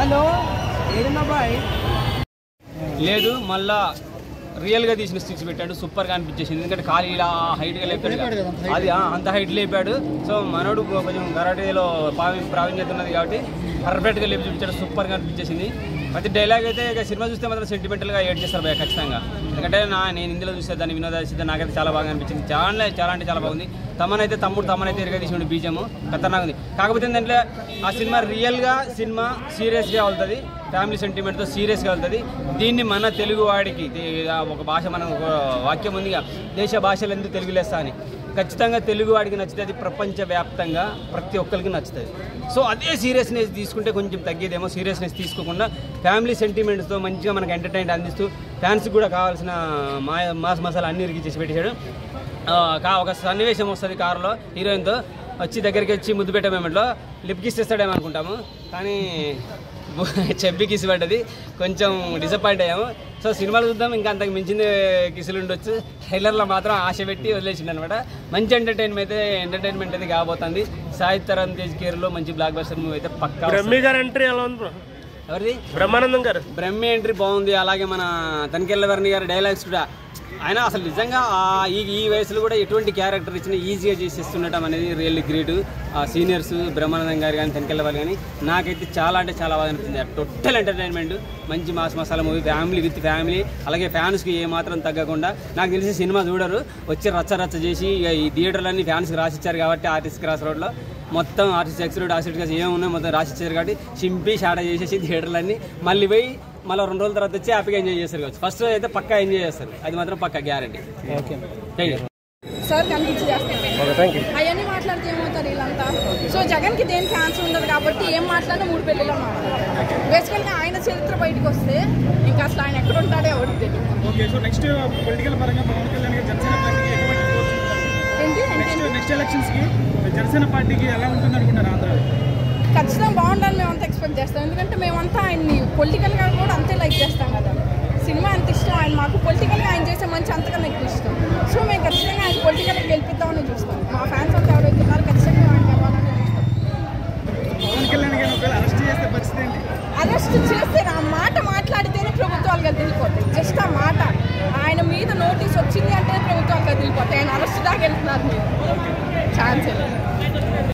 Hello లేదు మళ్ళా రియల్గా తీసిన స్టిచ్ పెట్టాడు సూపర్గా అనిపించేసింది. ఎందుకంటే ఖాళీ ఇలా హైట్గా లేపాడు అది అంత హైట్ లేపాడు. సో మనోడు కొంచెం కరాటేలో ప్రావీణ్యత ఉన్నది కాబట్టి పర్ఫెక్ట్గా లేపి చూపించాడు సూపర్గా అనిపించేసింది. ప్రతి డైలాగ్ అయితే ఇక సినిమా చూస్తే మాత్రం సెంటిమెంటల్గా ఏడ్ చేస్తారు భయ ఖచ్చితంగా. ఎందుకంటే నా నేను ఇందులో చూస్తే దాన్ని వినోద చూస్తే నాకైతే చాలా బాగా అనిపించింది. చాలా చాలా అంటే చాలా బాగుంది. తమనైతే తమ్ముడు తమనైతే ఇరగా తీసిన బీజము ఖతర్నాక్ ఉంది. కాకపోతే ఏంటంటే ఆ సినిమా రియల్గా సినిమా సీరియస్గా వెళ్తుంది. ఫ్యామిలీ సెంటిమెంట్తో సీరియస్గా వెళ్తుంది. దీన్ని మన తెలుగు వాడికి ఒక భాష మనం ఒక వాక్యం ఉందిగా దేశ భాషలు ఎందుకు తెలుగు అని. ఖచ్చితంగా తెలుగు వాడికి నచ్చితే అది ప్రపంచవ్యాప్తంగా ప్రతి ఒక్కరికి నచ్చుతుంది. సో అదే సీరియస్నెస్ తీసుకుంటే కొంచెం తగ్గేదేమో సీరియస్నెస్ తీసుకోకుండా ఫ్యామిలీ సెంటిమెంట్స్తో మంచిగా మనకు ఎంటర్టైన్మెంట్ అందిస్తూ ఫ్యాన్స్కి కూడా కావాల్సిన మా మాస్ మసాలా అన్ని ఇరిగి చేసి పెట్టేశాడు కా ఒక సన్నివేశం వస్తుంది కారులో హీరోయిన్తో వచ్చి దగ్గరికి వచ్చి ముద్దు పెట్టే మూమెంట్లో లిప్ కిస్ ఇస్తాడేమో అనుకుంటాము. కానీ చెబ్బి కిస్ పడ్డది. కొంచెం డిసప్పాయింట్ అయ్యాము. సో సినిమాలు చూద్దాం. ఇంకా అంతకు మించింది కిసులు ఉండొచ్చు. ట్రైలర్లో మాత్రం ఆశ పెట్టి వదిలేసిండు అనమాట మంచి ఎంటర్టైన్మెంట్ అయితే ఎంటర్టైన్మెంట్ అయితే కాబోతుంది. సాయి తరం తేజ్ కేర్లో మంచి బ్లాక్ బస్టర్ మూవీ అయితే పక్కా వస్తుంది. బ్రహ్మి గారు ఎంట్రీ ఎలా ఉంది బ్రో ఎవరిది? బ్రహ్మానందం గారు. బ్రహ్మ ఎంట్రీ బాగుంది. అలాగే మన తనికెళ్ళవర్ణి గారి డైలాగ్స్ కూడా ఆయన అసలు నిజంగా ఈ ఈ వయసులో కూడా ఎటువంటి క్యారెక్టర్ ఇచ్చినా ఈజీగా చేసేస్తుండటం అనేది రియల్లీ గ్రేట్ ఆ సీనియర్స్ బ్రహ్మానందం గారు కానీ తనికెళ్ళవారు కానీ నాకైతే చాలా అంటే చాలా బాగా అనిపించింది. టోటల్ ఎంటర్టైన్మెంట్ మంచి mass masala movie family with family అలాగే ఫ్యాన్స్కి ఏమాత్రం తగ్గకుండా నాకు తెలిసి సినిమా చూడరు వచ్చి రచ్చ రచ్చ చేసి ఈ థియేటర్లన్నీ ఫ్యాన్స్కి రాసిచ్చారు కాబట్టి ఆర్టిస్ట్ క్రాస్ రోడ్లో. మొత్తం ఆర్టిస్ట్ ఎక్స్రోడ్ ఆర్టిస్ట్ క్లాస్ ఏమున్నాయి మొత్తం రాసిచ్చారు కాబట్టి చింపి షాడ చేసేసి థియేటర్లన్నీ మళ్ళీ పోయి మళ్ళీ రెండు రోజుల తర్వాత వచ్చి హ్యాపీగా ఎంజాయ్ చేస్తారు కావచ్చు. ఫస్ట్ రోజు అయితే పక్కా ఎంజాయ్ చేస్తారు. అది మాత్రం పక్కా గ్యారంటీ సార్ కనిపించి అవన్నీ మాట్లాడితే ఏమవుతారు వీళ్ళంతా? సో జగన్కి దేనికి ఆన్సర్ ఉండదు కాబట్టి ఏం మాట్లాడినా మూడు పెళ్ళిలో ఆయన చరిత్ర బయటకు వస్తే ఇంకా అసలు ఆయన ఎక్కడ ఉంటాడో ఎవరికి తెలియదు ఓకే సో నెక్స్ట్ పొలిటికల్ పరంగా పవన్ కళ్యాణ్ గారు జనసేన పార్టీకి ఎటువంటి కోచ్ ఉంటారు? ఏంటి? నెక్స్ట్ అంటే నెక్స్ట్ ఎలక్షన్స్కి జనసేన పార్టీకి ఎలా ఉంటుంది అనుకుంటారు ఆంధ్రాలో? ఖచ్చితంగా బాగుండాలని మేము అంత ఎక్స్పెక్ట్ చేస్తాం. ఎందుకంటే మేమంతా ఆయన్ని పొలిటికల్గా కూడా అంతే లైక్ చేస్తాం కదా. సినిమా అంత ఇష్టం? ఆయన మాకు పొలిటికల్గా ఆయన చేసే మంచి అంతకన్నా ఎక్కువ ఇష్టం. సో మేము ఖచ్చితంగా ఆయన పొలిటికల్గా గెలిపిద్దామని చూస్తాం. మా ఫ్యాన్స్ అంతా ఎవరైతే ఉన్నారో ఖచ్చితంగా ఆయన చూస్తాం. అరెస్ట్ చేస్తే ఆ మాట మాట్లాడితేనే ప్రభుత్వాలు కదిలిపోతాయి జస్ట్ ఆ మాట. ఆయన మీద నోటీస్ వచ్చింది అంటే ప్రభుత్వాలు కదిలిపోతాయి ఆయన అరెస్ట్ దాకా వెళ్తున్నారు మీరు. ఛాన్స్ లేదు.